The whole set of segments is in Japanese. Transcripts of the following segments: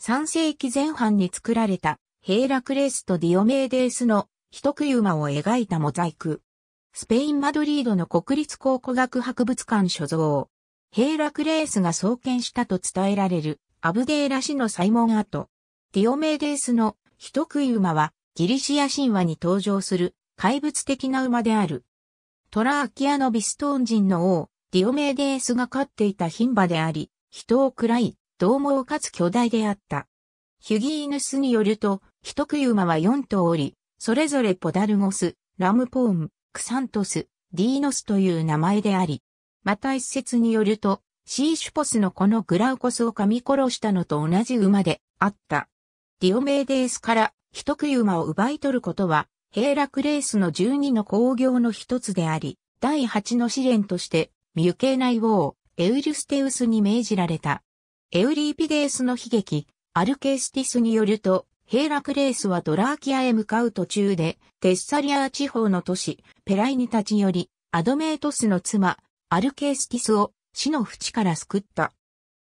3世紀前半に作られたヘーラクレースとディオメーデースの人食い馬を描いたモザイク。スペイン・マドリードの国立考古学博物館所蔵。ヘーラクレースが創建したと伝えられるアブデーラ氏のサイモン跡。ディオメーデースの人食い馬はギリシア神話に登場する怪物的な馬である。トラーキアのビストーン人の王、ディオメーデースが飼っていた牝馬であり、人を食らい、獰猛かつ巨大であった。ヒュギーヌスによると、人食い馬は4頭おり、それぞれポダルゴス、ラムポーム、クサントス、ディーノスという名前であり、また一説によると、シーシュポスのこのグラウコスを噛み殺したのと同じ馬であった。ディオメーデースから人食い馬を奪い取ることは、ヘーラクレースの12の工業の一つであり、第8の試練として、ミュケーナイ王、エウリュステウスに命じられた。エウリーピデースの悲劇、アルケスティスによると、ヘーラクレースはドラーキアへ向かう途中で、テッサリア地方の都市、ペライニたちより、アドメートスの妻、アルケースティスを死の淵から救った。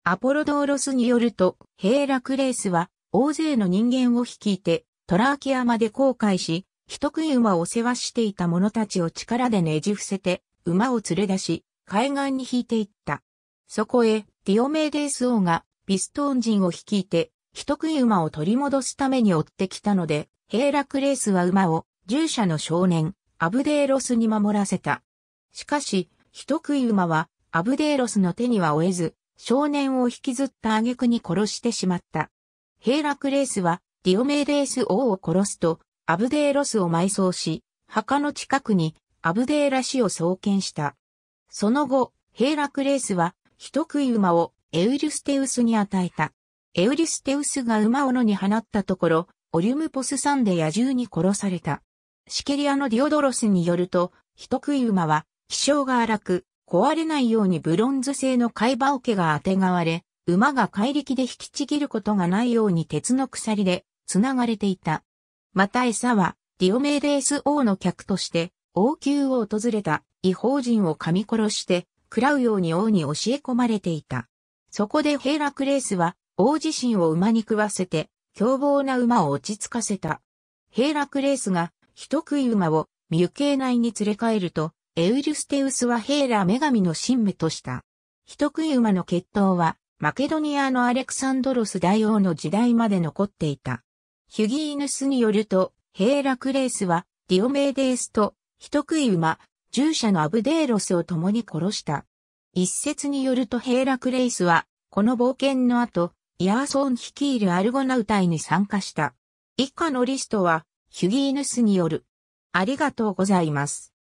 アポロドーロスによると、ヘーラクレースは大勢の人間を率いて、トラーキアまで航海し、人食い馬を世話していた者たちを力でねじ伏せて、馬を連れ出し、海岸に引いていった。そこへ、ディオメーデース王が、ビストーン人を率いて、人食い馬を取り戻すために追ってきたので、ヘーラクレースは馬を、従者の少年、アブデーロスに守らせた。しかし、人食い馬は、アブデーロスの手には負えず、少年を引きずった挙句に殺してしまった。ヘーラクレースは、ディオメーデース王を殺すと、アブデーロスを埋葬し、墓の近くに、アブデーラ氏を創建した。その後、ヘーラクレースは、人食い馬をエウリステウスに与えた。エウリステウスが馬を野に放ったところ、オリュムポス山で野獣に殺された。シケリアのディオドロスによると、人食い馬は、気性が荒く、壊れないようにブロンズ製の貝羽桶が当てがわれ、馬が怪力で引きちぎることがないように鉄の鎖で繋がれていた。また餌は、ディオメーデース王の客として、王宮を訪れた違法人を噛み殺して、食らうように王に教え込まれていた。そこでヘーラクレースは王自身を馬に食わせて、凶暴な馬を落ち着かせた。ヘーラクレースが人食い馬をミュケ内に連れ帰ると、エウリュステウスはヘーラ女神の神目とした。人食い馬の血統は、マケドニアのアレクサンドロス大王の時代まで残っていた。ヒュギーヌスによると、ヘーラクレースは、ディオメーデースと、人食い馬、従者のアブデーロスを共に殺した。一説によるとヘイラクレイスは、この冒険の後、イアーソン率いるアルゴナウ隊に参加した。以下のリストは、ヒュギーヌスによる。ありがとうございます。